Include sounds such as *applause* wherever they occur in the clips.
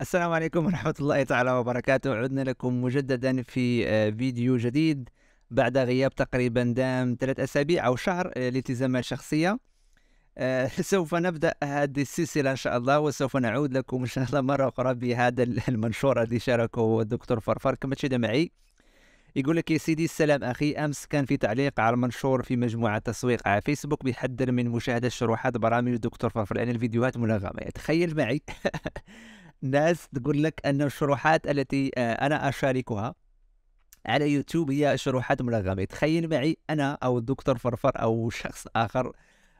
السلام عليكم ورحمة الله تعالى وبركاته. عدنا لكم مجددا في آه، فيديو جديد بعد غياب تقريبا دام ثلاث أسابيع أو شهر آه، لالتزامات شخصية. آه، *laughs* سوف نبدأ هذه السلسلة إن شاء الله وسوف نعود لكم إن شاء الله مرة أخرى بهذا *laughs* المنشور الذي شاركه الدكتور فرفر. كما تشاهد معي يقول لك يا سيدي السلام أخي. أمس كان في تعليق على المنشور في مجموعة تسويق على فيسبوك بيحذر من مشاهدة شروحات برامج الدكتور فرفر لأن الفيديوهات ملغمة. تخيل معي. *laughs* ناس تقول لك أن الشروحات التي آه، أنا أشاركها على يوتيوب هي شروحات ملغمة تخيل معي أنا أو الدكتور فرفر أو *laughs* شخص آخر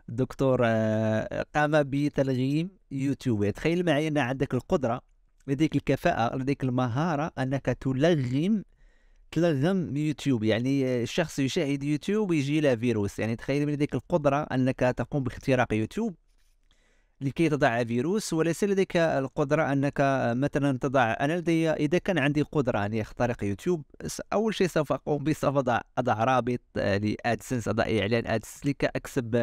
دكتور آه، قام بتلغيم يوتيوب. تخيل معي أن عندك القدرة لديك الكفاءة لديك المهارة أنك تلغم تلغم يوتيوب. يعني الشخص يشاهد يوتيوب يجي له فيروس. يعني تخيل لديك القدرة أنك تقوم باختراق يوتيوب. لكي تضع فيروس وليس لديك القدرة أنك مثلا تضع أنا لدي إذا كان عندي قدرة أن أخترق يوتيوب أول شيء سوف أقوم به سوف أضع أضع رابط ل AdSense أضع إعلان AdSense لكي أكسب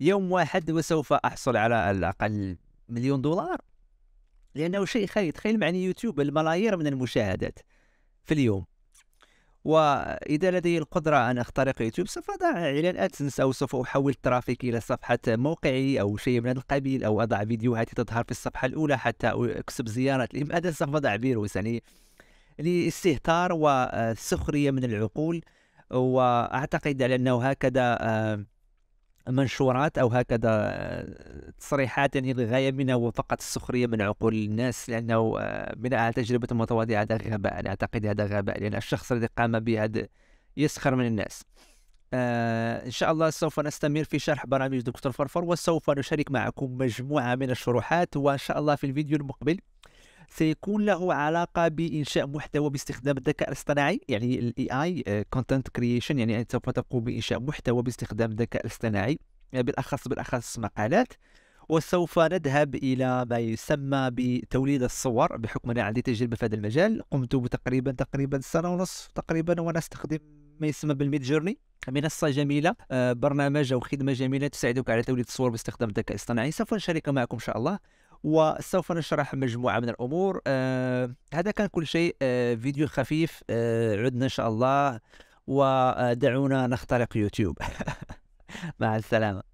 يوم واحد وسوف أحصل على الأقل مليون دولار. لأنه شيء خير. تخيل معي يوتيوب الملايير من المشاهدات في اليوم. وإذا لدي القدرة أن أخترق يوتيوب سوف أضع إعلان AdSense أو سوف أحول ال traffic إلى صفحة موقعي أو شيء من هذا القبيل أو أضع فيديوهات تظهر في الصفحة الأولى حتى أكسب زيارات لماذا سوف أضع فيروس يعني لاستهتار وسخرية من العقول. وأعتقد على أنه هكذا آه، منشورات أو هكذا آه، تصريحات يعني الغايه منها هو فقط السخرية من عقول الناس لأنه آه، بناء على تجربة متواضعة هذا غباء أنا أعتقد هذا غباء لأن الشخص الذي قام بهذا يسخر من الناس. آه إن شاء الله سوف نستمر في شرح برامج دكتور فرفر وسوف نشارك معكم مجموعة من الشروحات وإن شاء الله في الفيديو المقبل. سيكون له علاقة بإنشاء محتوى باستخدام الذكاء الاصطناعي يعني ال AI content creation يعني سوف تقوم بإنشاء محتوى باستخدام الذكاء الاصطناعي يعني بالأخص بالأخص مقالات. وسوف نذهب إلى ما يسمى بتوليد الصور بحكم أن عندي تجربة في هذا المجال. قمت تقريبا تقريبا سنة ونصف تقريبا وأنا أستخدم ما يسمى بال Midjourney. منصة جميلة آه، برنامج أو خدمة جميلة تساعدك على توليد الصور باستخدام الذكاء الاصطناعي. سوف نشارك معكم إن شاء الله. وسوف نشرح مجموعة من الأمور. آه هذا كان كل شيء. آه فيديو خفيف. آه عدنا إن شاء الله. ودعونا نخترق يوتيوب. *laughs* مع السلامة.